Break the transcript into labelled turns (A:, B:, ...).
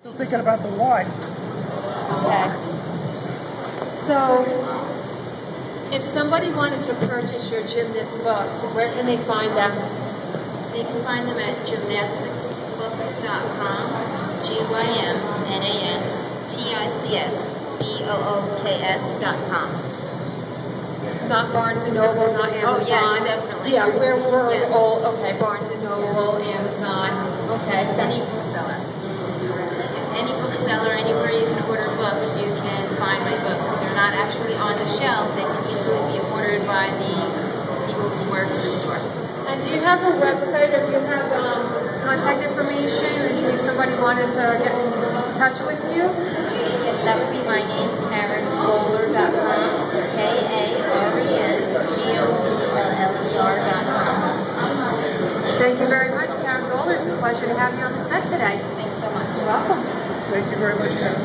A: Still thinking about the why.
B: Okay. So, if somebody wanted to purchase your gymnast books, where can they find them?
C: They can find them at gymnasticsbooks.com, G-Y-M-N-A-S-T-I-C-S-B-O-O-K-S.com.
B: Not Barnes and Noble, not oh, Amazon.
C: Oh, yes, definitely.
B: Yeah, where we're
C: Yes.
B: all, okay, Barnes and Noble, Amazon, okay,
C: Any
B: that's,
C: bookseller. Any bookseller, anywhere you can order books, you can find my books. If they're not actually on the shelf, they can easily be ordered by the people who work in the store.
B: and do you have a website, or do you have, um, contact information, in case somebody wanted to get in touch with you?
C: Yes, that would be my name, KarenGoeller.com, K-A-R-E-N-G-O-E-L-L-E-R dot com.
B: Thank you very much, Karen Goeller, it's a pleasure to have you on the set today.
C: Thanks so much.
B: You're welcome.
A: Thank you very much, Karen.